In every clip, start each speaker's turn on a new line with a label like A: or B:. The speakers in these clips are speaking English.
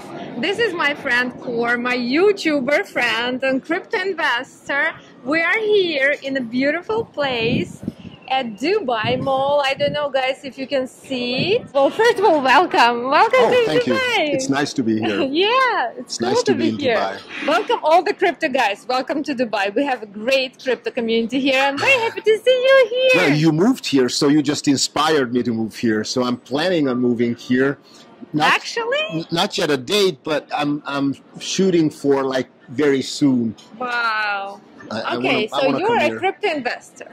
A: guys, this is my friend Core, my YouTuber friend and crypto investor. We are here in a beautiful place at Dubai Mall. I don't know, guys, if you can see it. Well, first of all, welcome. Welcome
B: Oh,
A: to
B: thank
A: Dubai.
B: you. It's nice to be here.
A: yeah, it's,
B: It's
A: cool
B: nice
A: to,
B: to
A: be,
B: be in
A: here.
B: Dubai.
A: Welcome all the crypto guys. Welcome to Dubai. We have a great crypto community here. I'm very happy to see you here.
B: Well, you moved here, so you just inspired me to move here. So I'm planning on moving here. Not,
A: Actually?
B: not yet a date, but I'm I'm shooting for like very soon.
A: Wow.
B: I- I
A: Okay,
B: wanna-
A: so you're a
B: here.
A: crypto investor.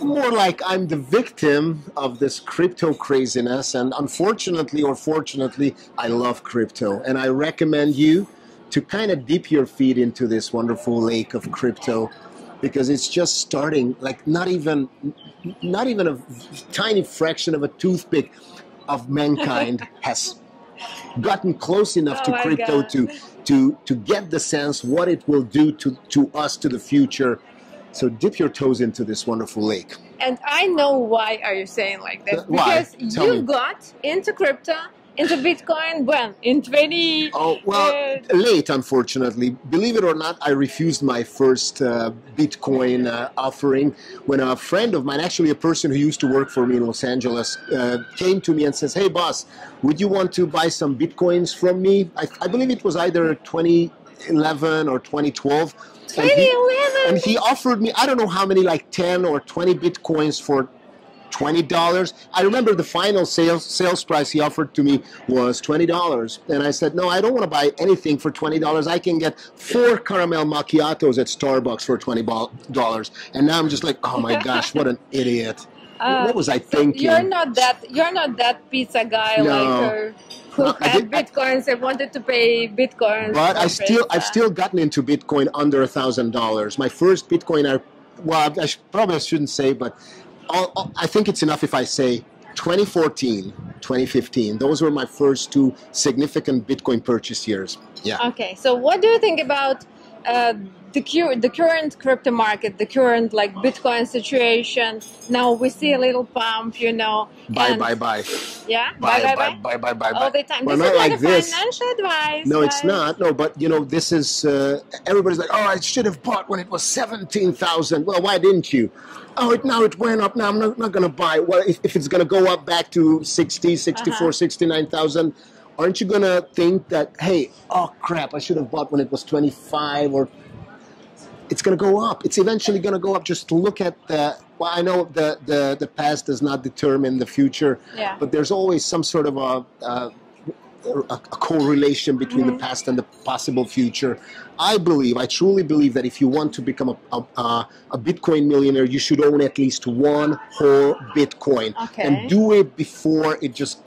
B: More like I'm the victim of this crypto craziness, and unfortunately or fortunately, I love crypto, and I recommend you to kind of dip your feet into this wonderful lake of crypto because it's just starting like not even not even a tiny fraction of a toothpick of mankind has gotten close enough
A: Oh
B: to crypto
A: God.
B: to to to get the sense what it will do to to us to the future so dip your toes into this wonderful lake
A: And I know why are you saying like that?
B: Uh, why?
A: Because
B: Tell
A: you
B: me.
A: got into crypto, into Bitcoin when? In 20
B: oh well
A: uh,
B: late unfortunately believe it or not i refused my first uh, bitcoin uh, offering when a friend of mine actually a person who used to work for me in los angeles uh, came to me and says hey boss would you want to buy some bitcoins from me i, I believe it was either 2011 or 2012 And he-
A: 2011.
B: and he offered me i don't know how many like 10 or 20 bitcoins for $20 i remember the final sales sales price he offered to me was $20 and i said no i don't want to buy anything for $20 i can get four caramel macchiatos at starbucks for $20 and now i'm just like oh my gosh what an idiot
A: Uh,
B: what was i
A: so
B: thinking
A: You're not that. You're not that pizza guy
B: No.
A: like uh, who
B: No,
A: had
B: did- I-
A: bitcoins and wanted to pay bitcoins.
B: but I still I've still gotten into Bitcoin under a thousand dollars. My first Bitcoin, I well, I probably I shouldn't say, but I'll, I'll- think it's enough if I say 2014, 2015. Those were my first two significant Bitcoin purchase years. Yeah.
A: Okay, so what do you think about uh, the cur- the current crypto market, the current like Bitcoin situation? Now we see a little pump, you know.
B: Bye
A: and-
B: bye bye
A: Yeah,
B: bye
A: bye,
B: bye bye bye bye
A: All the time.
B: Well,
A: this
B: not
A: is
B: like this.
A: financial advice.
B: No, it's not. No, but you know, this is uh, everybody's like, oh, I should have bought when it was seventeen thousand. Well, why didn't you? Oh, it, now it went up. Now I'm not, not going to buy. Well, if, if it's going to go up back to 60, 64,
A: Uh-huh.
B: 69,000, aren't you going to think that, hey, oh crap, I should have bought when it was 25 or it's going to go up. It's eventually going to go up. Just look at the. Well, I know the, the, the past does not determine the future,
A: Yeah.
B: but there's always some sort of a, a, a, a correlation between
A: Mm-hmm.
B: the past and the possible future. I believe, I truly believe that if you want to become a, a, a, a Bitcoin millionaire, you should own at least one whole Bitcoin
A: Okay.
B: and do it before it just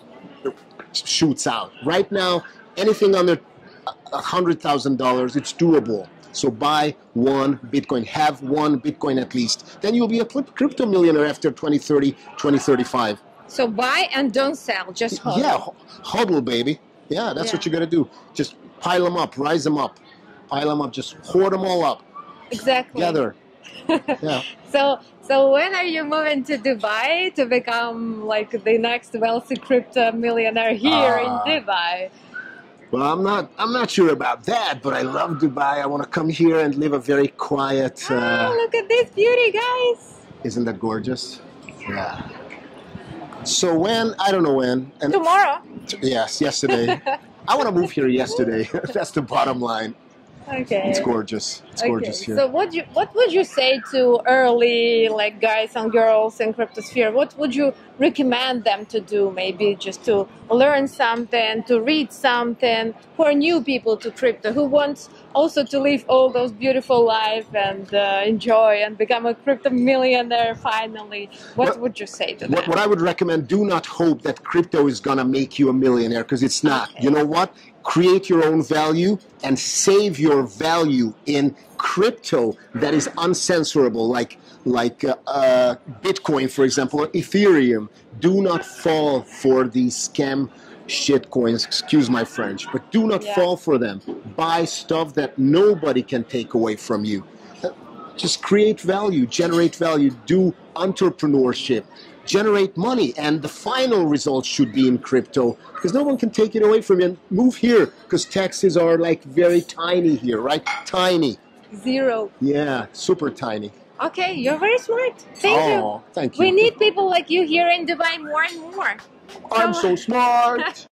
B: shoots out. Right now, anything under a hundred thousand dollars, it's doable. So buy one Bitcoin, have one Bitcoin at least. Then you'll be a crypto millionaire after 2030, 2035.
A: So buy and don't sell. Just hold.
B: Yeah, ho- hodl, baby. Yeah, that's what
A: Yeah.
B: you got to do. Just pile them up, rise them up, pile them up, just hoard them all up
A: exactly.
B: together. Yeah.
A: So, so when are you moving to Dubai to become like the next wealthy crypto millionaire here
B: Ah.
A: in Dubai?
B: Well, I'm not. I'm not sure about that, but I love Dubai. I want to come here and live a very quiet.
A: oh,
B: Uh,
A: look at this beauty, guys!
B: isn't that gorgeous? Yeah. So when I don't know when, and
A: Tomorrow.
B: yes, yesterday. I want to move here yesterday. That's the bottom line.
A: Okay.
B: It's gorgeous. It's
A: Okay.
B: gorgeous here.
A: So, what you what would you say to early like guys and girls in cryptosphere? What would you recommend them to do? Maybe just to learn something, to read something for new people to crypto who wants also to live all those beautiful life and uh, enjoy and become a crypto millionaire finally. What,
B: What-
A: would you say to
B: What,
A: them?
B: what I would recommend, do not hope that crypto is going to make you a millionaire because it's not.
A: Okay.
B: You know what? Create your own value and save your value in crypto that is uncensorable, like like uh, uh, Bitcoin, for example, or Ethereum. Do not fall for these scam shit coins. Excuse my French, but do not
A: Yeah.
B: fall for them. Buy stuff that nobody can take away from you. Just create value, generate value, do entrepreneurship generate money. And the final result should be in crypto because no one can take it away from you. And move here because taxes are like very tiny here, right? Tiny.
A: Zero.
B: Yeah, super tiny.
A: Okay, you're very smart. Thank
B: oh,
A: you.
B: thank you.
A: We need people like you here in Dubai more and more.
B: I'm so smart.